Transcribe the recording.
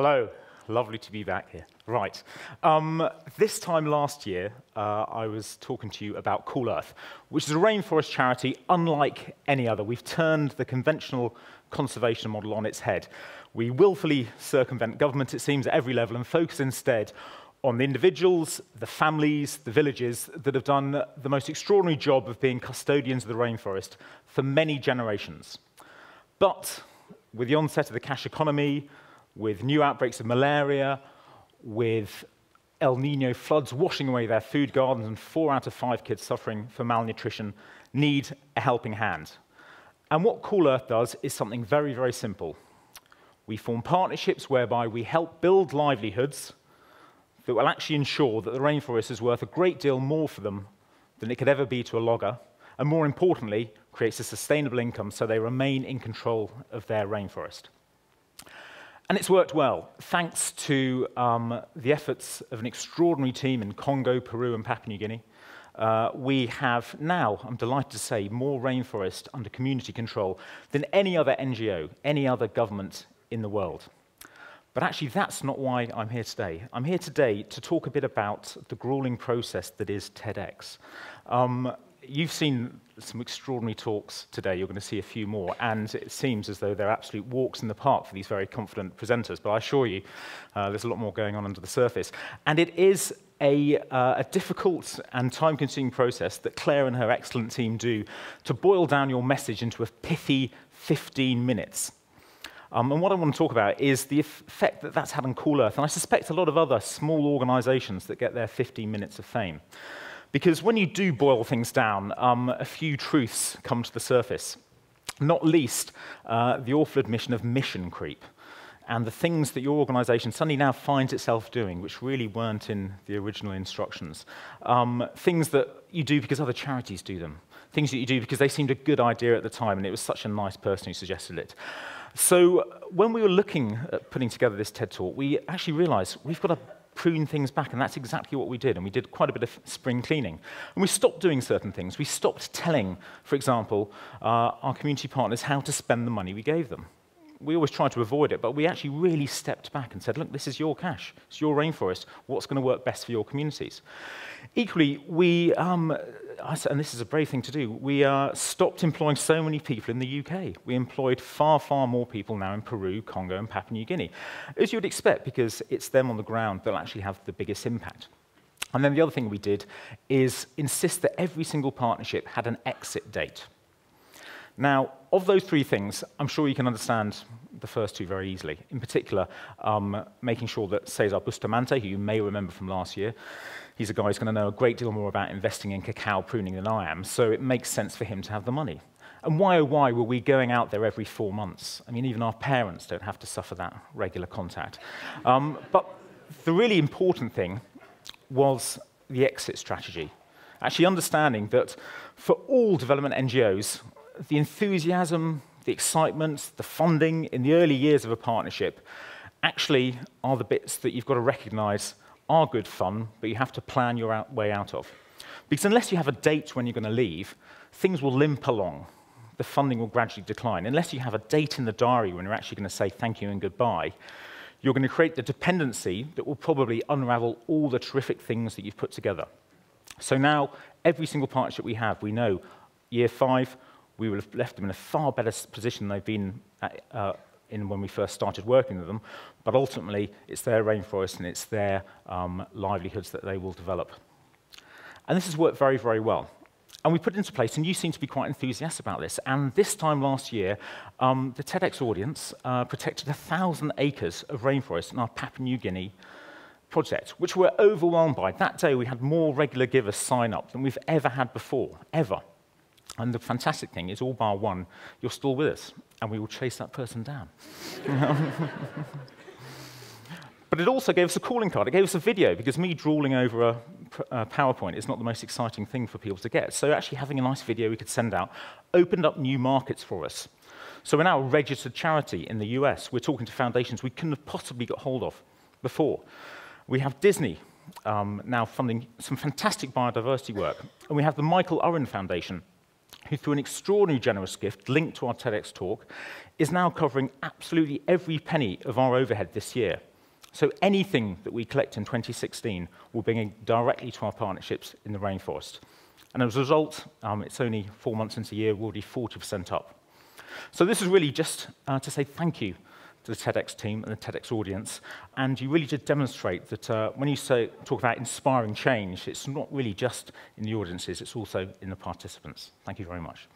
Hello, lovely to be back here. Right, um, this time last year, uh, I was talking to you about Cool Earth, which is a rainforest charity unlike any other. We've turned the conventional conservation model on its head. We willfully circumvent government, it seems, at every level and focus instead on the individuals, the families, the villages that have done the most extraordinary job of being custodians of the rainforest for many generations. But with the onset of the cash economy, with new outbreaks of malaria, with El Nino floods washing away their food gardens, and four out of five kids suffering from malnutrition need a helping hand. And what Cool Earth does is something very, very simple. We form partnerships whereby we help build livelihoods that will actually ensure that the rainforest is worth a great deal more for them than it could ever be to a logger, and more importantly, creates a sustainable income so they remain in control of their rainforest. And it's worked well, thanks to um, the efforts of an extraordinary team in Congo, Peru, and Papua New Guinea. Uh, we have now, I'm delighted to say, more rainforest under community control than any other NGO, any other government in the world. But actually, that's not why I'm here today. I'm here today to talk a bit about the grueling process that is TEDx. Um, you've seen some extraordinary talks today. You're going to see a few more. And it seems as though they're absolute walks in the park for these very confident presenters. But I assure you, uh, there's a lot more going on under the surface. And it is a, uh, a difficult and time consuming process that Claire and her excellent team do to boil down your message into a pithy 15 minutes. Um, and what I want to talk about is the effect that that's had on Cool Earth. And I suspect a lot of other small organizations that get their 15 minutes of fame. Because when you do boil things down, um, a few truths come to the surface. Not least, uh, the awful admission of mission creep and the things that your organization suddenly now finds itself doing, which really weren't in the original instructions. Um, things that you do because other charities do them. Things that you do because they seemed a good idea at the time, and it was such a nice person who suggested it. So when we were looking at putting together this TED Talk, we actually realized we've got to prune things back, and that's exactly what we did. And we did quite a bit of spring cleaning. And we stopped doing certain things. We stopped telling, for example, uh, our community partners how to spend the money we gave them. We always try to avoid it, but we actually really stepped back and said, look, this is your cash, it's your rainforest, what's going to work best for your communities? Equally, we um, and this is a brave thing to do, we uh, stopped employing so many people in the UK. We employed far, far more people now in Peru, Congo, and Papua New Guinea, as you would expect, because it's them on the ground that'll actually have the biggest impact. And then the other thing we did is insist that every single partnership had an exit date. Now, of those three things, I'm sure you can understand the first two very easily. In particular, um, making sure that Cesar Bustamante, who you may remember from last year, he's a guy who's going to know a great deal more about investing in cacao pruning than I am, so it makes sense for him to have the money. And why, oh, why were we going out there every four months? I mean, even our parents don't have to suffer that regular contact. Um, but the really important thing was the exit strategy. Actually, understanding that for all development NGOs, the enthusiasm, the excitement, the funding in the early years of a partnership actually are the bits that you've got to recognize are good fun, but you have to plan your out way out of. Because unless you have a date when you're going to leave, things will limp along. The funding will gradually decline. Unless you have a date in the diary when you're actually going to say thank you and goodbye, you're going to create the dependency that will probably unravel all the terrific things that you've put together. So now, every single partnership we have, we know year five, we would have left them in a far better position than they've been at, uh, in when we first started working with them, but ultimately it's their rainforest and it's their um, livelihoods that they will develop. And this has worked very, very well. And we put it into place, and you seem to be quite enthusiastic about this. And this time last year, um, the TEDx audience uh, protected 1,000 acres of rainforest in our Papua New Guinea project, which we're overwhelmed by. That day, we had more regular givers sign up than we've ever had before, ever. And the fantastic thing is, all bar one, you're still with us, and we will chase that person down. but it also gave us a calling card. It gave us a video, because me drooling over a, a PowerPoint is not the most exciting thing for people to get. So actually having a nice video we could send out opened up new markets for us. So we're now a registered charity in the US. We're talking to foundations we couldn't have possibly got hold of before. We have Disney um, now funding some fantastic biodiversity work. And we have the Michael Owen Foundation, who, through an extraordinary generous gift linked to our TEDx talk, is now covering absolutely every penny of our overhead this year. So anything that we collect in 2016 will bring directly to our partnerships in the rainforest. And as a result, um, it's only four months into the year, we're already 40% up. So this is really just uh, to say thank you the TEDx team and the TEDx audience. And you really did demonstrate that uh, when you say, talk about inspiring change, it's not really just in the audiences, it's also in the participants. Thank you very much.